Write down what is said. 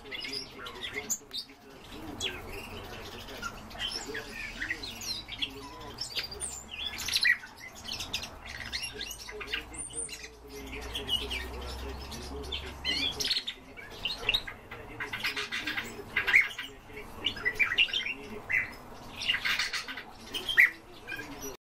to a beautiful